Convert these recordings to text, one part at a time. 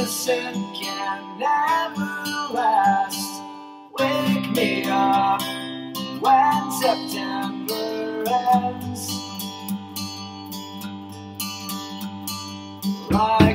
the sun can never last. Wake me up when September ends. Life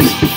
you